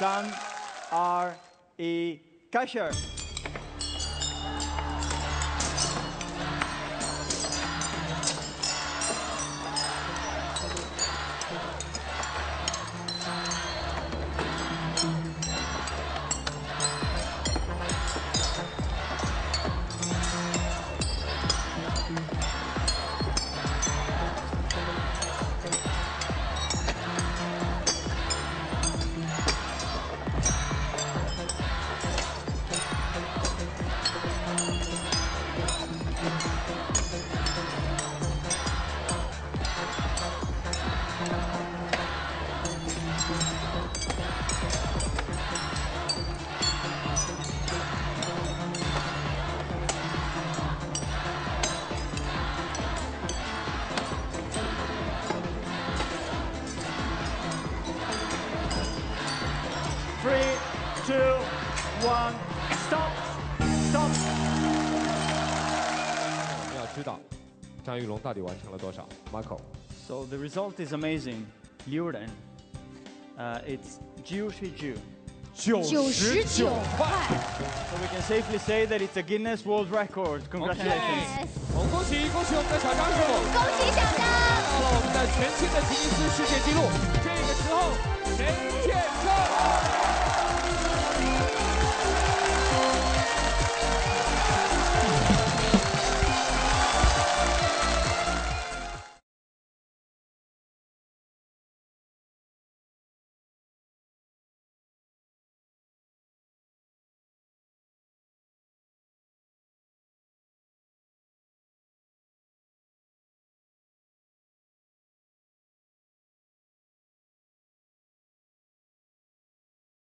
Sam R. E. Kasher. two, one, stop, stop. 我们要知道张玉龙到底完成了多少？Marco， So the result is amazing. Liuren, uh, it's Jiu Shi Jiu. 九十九块。 So we can safely say that it's a Guinness World Record. Congratulations. Yes 我们恭喜恭喜我们的小张师傅，恭喜小张！到了我们的全新的吉尼斯世界纪录。这